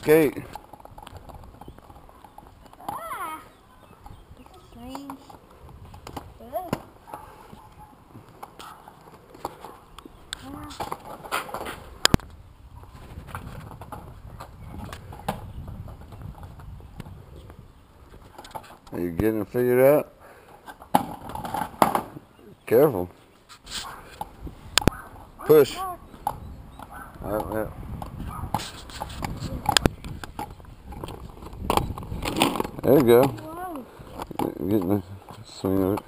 Skate. Strange. Ugh. Ah. Are you getting it figured out? Careful. Push. Alright, yeah. There you go. Whoa. Getting the swing of it.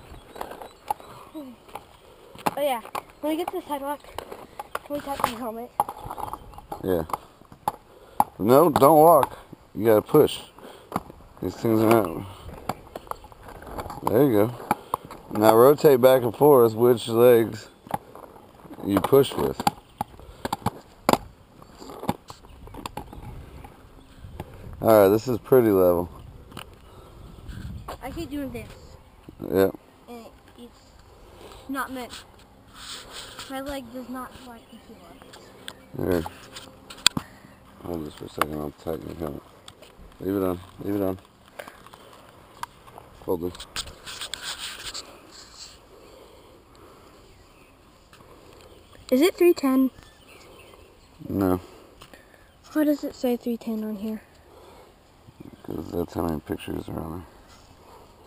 Oh yeah, when we get to the sidewalk, can we tap my helmet? Yeah. No, don't walk. You gotta push. These things are not. There you go. Now rotate back and forth which legs you push with. Alright, this is pretty level. I keep doing this, Yeah. and it's not meant. My leg does not like the floor. Here. Hold this for a second, I'll tighten the helmet. Leave it on. Leave it on. Hold this. Is it 310? No, Why does it say 310 on here? because that's how many pictures are on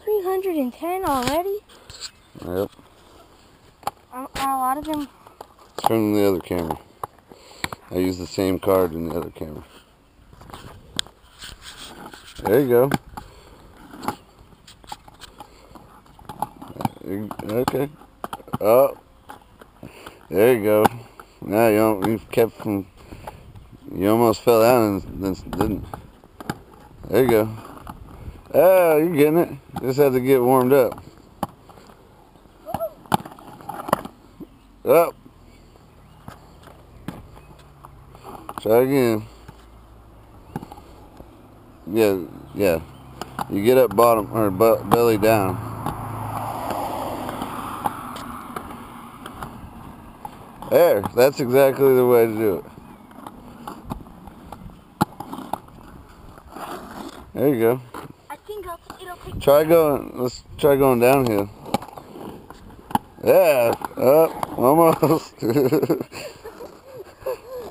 310 already? Yep. Are, are a lot of them? Turn the other camera. I use the same card in the other camera. There you go. Uh, okay. Oh. There you go. Now you don't, you kept from. You almost fell down and then didn't. There you go. Ah, oh, you're getting it. Just had to get warmed up. Up. Try again. Yeah, yeah. You get up bottom or belly down. There, that's exactly the way to do it. There you go. I think I'll, it'll take. Try going. Let's try going down here. Yeah, up, almost.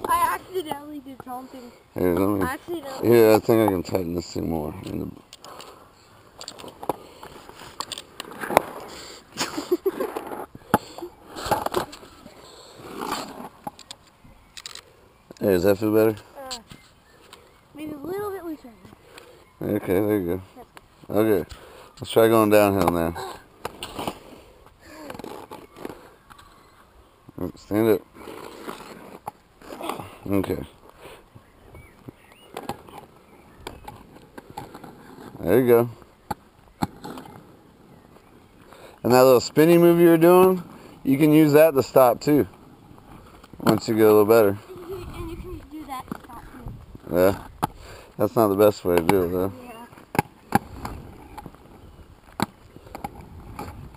I accidentally did something. Here, let me. I accidentally. Here, I think I can tighten this thing more. In the... hey, does that feel better? Uh, maybe a little bit looser. Okay, there you go. Okay, let's try going downhill now. Stand up. Okay. There you go. And that little spinny move you were doing, you can use that to stop too. Once you get a little better. And you, can do that to stop me. Yeah. That's not the best way to do it though. Yeah.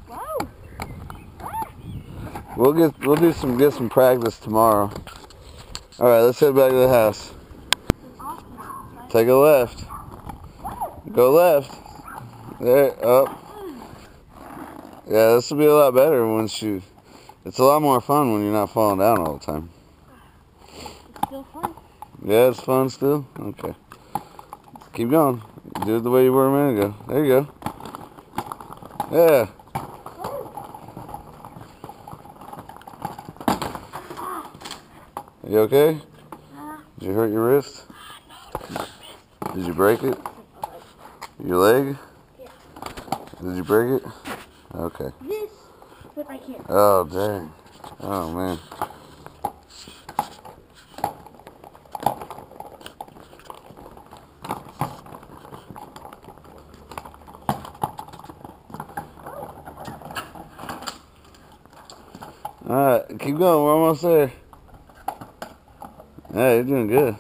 Whoa! We'll get we'll do some get some practice tomorrow. All right, let's head back to the house. Take a left. Go left. There, up. Yeah, this will be a lot better once you. It's a lot more fun when you're not falling down all the time. It's still fun. Yeah, it's fun still. Okay. Keep going. Do it the way you were a minute ago. There you go. Yeah. You okay? Did you hurt your wrist? Did you break it? Your leg? Did you break it? Okay. This, but I can't. Oh, dang. Oh, man. Alright, keep going. We're almost there. Yeah, you're doing good.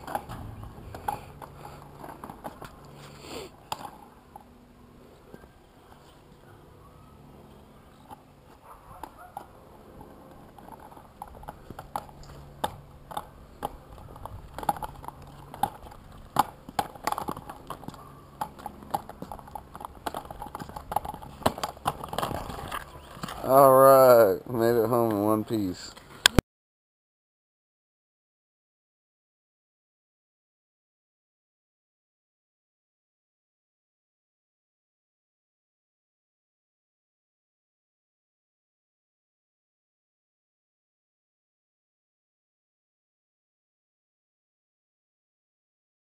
All right, made it home in one piece.